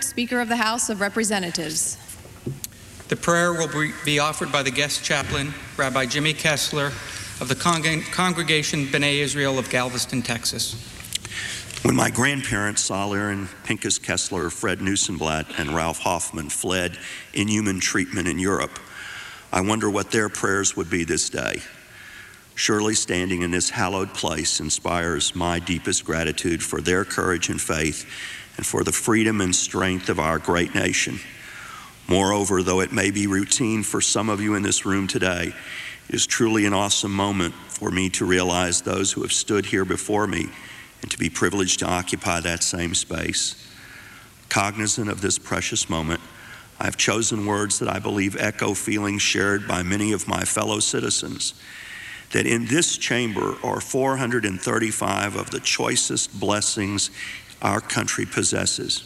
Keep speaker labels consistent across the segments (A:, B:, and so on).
A: Speaker of the House of Representatives.
B: The prayer will be- be offered by the guest chaplain, Rabbi Jimmy Kessler of the Congre- Congregation B'nai Israel of Galveston, Texas.
C: When my grandparents, Sol Aron, Pincus Kessler, Fred Nussenblatt, and Ralph Hoffman fled inhuman treatment in Europe, I wonder what their prayers would be this day. Surely standing in this hallowed place inspires my deepest gratitude for their courage and faith and for the freedom and strength of our great nation. Moreover, though it may be routine for some of you in this room today, it is truly an awesome moment for me to realize those who have stood here before me and to be privileged to occupy that same space. Cognizant of this precious moment, I have chosen words that I believe echo feelings shared by many of my fellow citizens that in this chamber are 435 of the choicest blessings our country possesses.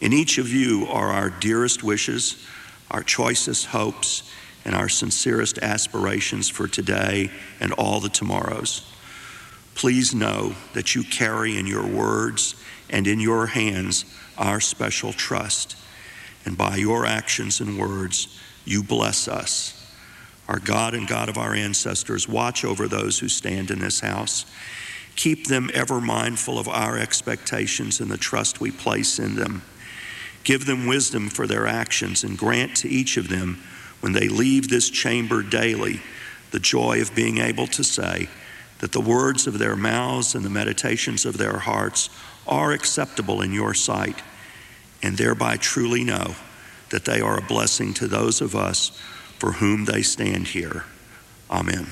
C: In each of you are our dearest wishes, our choicest hopes, and our sincerest aspirations for today and all the tomorrows. Please know that you carry in your words and in your hands our special trust. And by your actions and words, you bless us. Our God and God of our ancestors, watch over those who stand in this house. Keep them ever mindful of our expectations and the trust we place in them. Give them wisdom for their actions and grant to each of them, when they leave this chamber daily, the joy of being able to say that the words of their mouths and the meditations of their hearts are acceptable in your sight, and thereby truly know that they are a blessing to those of us for whom they stand here. Amen.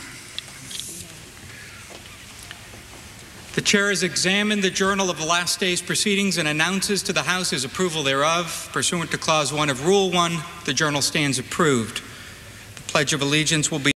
B: The chair has examined the journal of the last day's proceedings and announces to the House his approval thereof. Pursuant to Clause 1 of Rule 1, the journal stands approved. The Pledge of Allegiance will be